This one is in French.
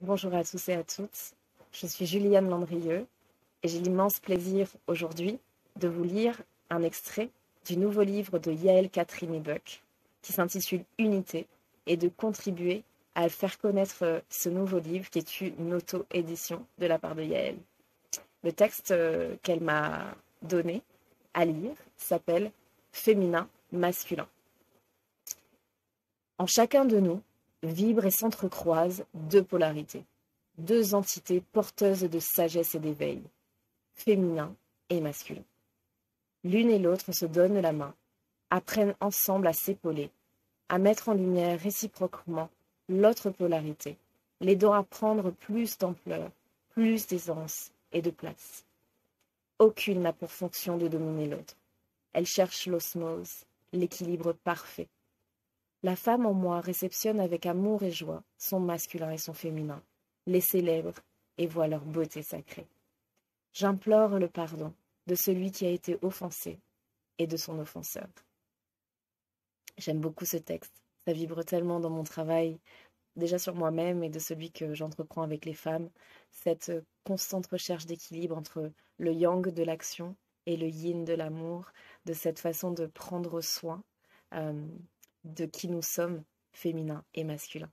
Bonjour à tous et à toutes. Je suis Juliane Landrieux et j'ai l'immense plaisir aujourd'hui de vous lire un extrait du nouveau livre de Yael Catherine Buck qui s'intitule Unité et de contribuer à faire connaître ce nouveau livre qui est une auto-édition de la part de Yael. Le texte euh, qu'elle m'a donné à lire s'appelle Féminin, masculin. En chacun de nous vibrent et s'entrecroisent deux polarités, deux entités porteuses de sagesse et d'éveil, féminin et masculin. L'une et l'autre se donnent la main, apprennent ensemble à s'épauler, à mettre en lumière réciproquement l'autre polarité, l'aidant à prendre plus d'ampleur, plus d'aisance et de place. Aucune n'a pour fonction de dominer l'autre. Elle cherche l'osmose, l'équilibre parfait, la femme en moi réceptionne avec amour et joie son masculin et son féminin, les célèbre et voit leur beauté sacrée. J'implore le pardon de celui qui a été offensé et de son offenseur. J'aime beaucoup ce texte. Ça vibre tellement dans mon travail, déjà sur moi-même et de celui que j'entreprends avec les femmes, cette constante recherche d'équilibre entre le yang de l'action et le yin de l'amour, de cette façon de prendre soin. Euh, de qui nous sommes, féminin et masculin.